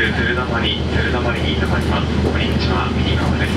鶴玉に鶴玉に停まりますこんにちは右側です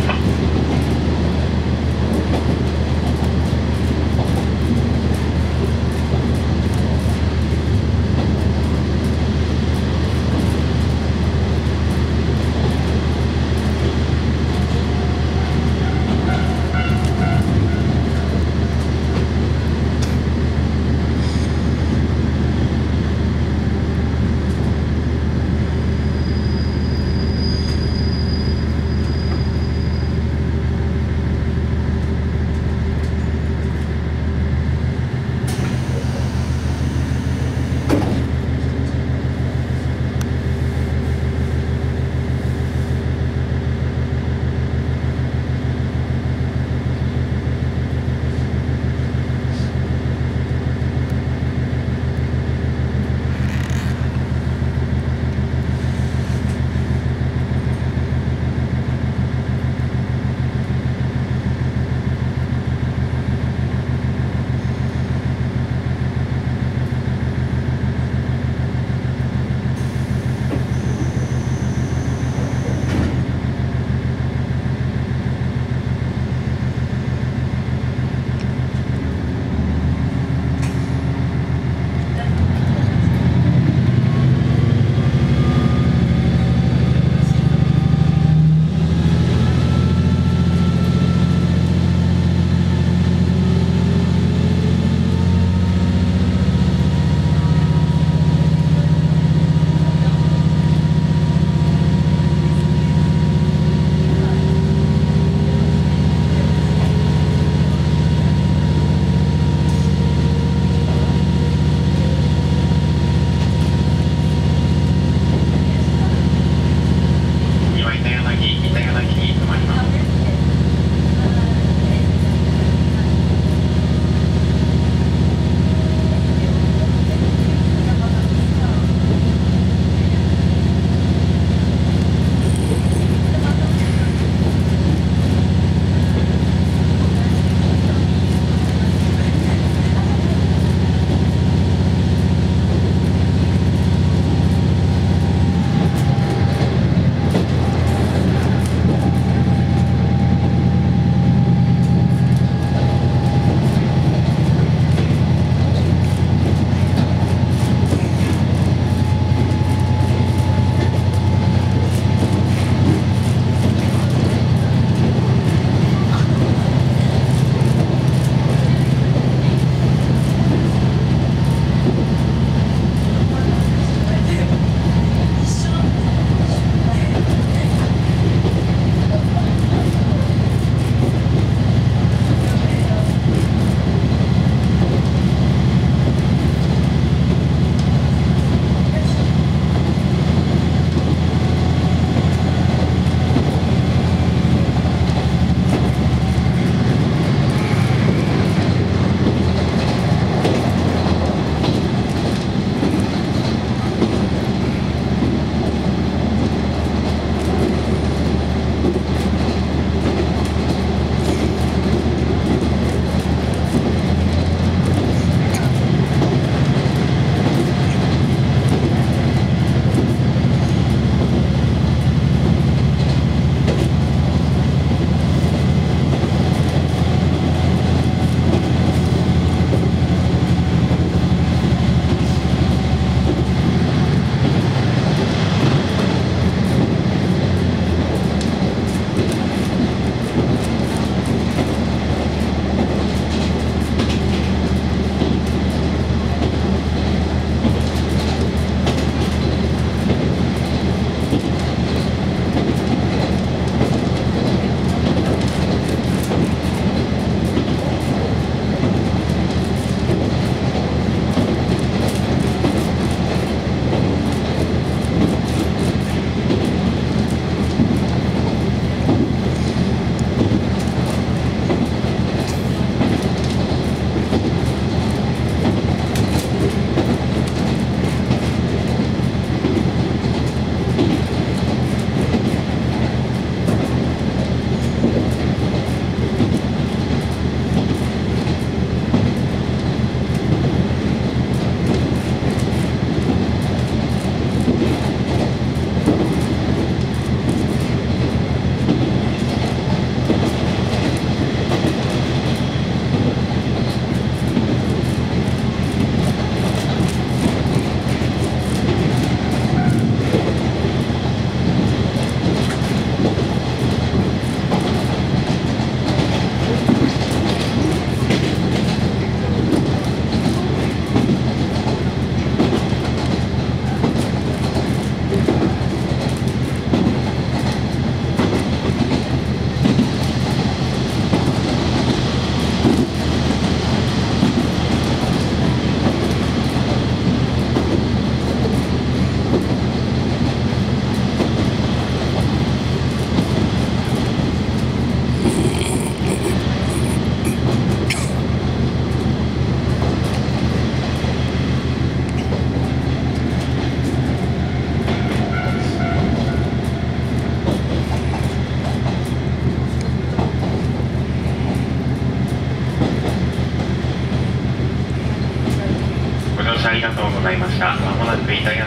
まもなく板柳、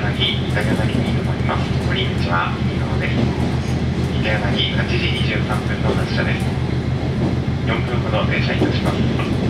板柳に止まります。降り口は右側です。板柳8時23分の発車です。4分ほど停車いたします。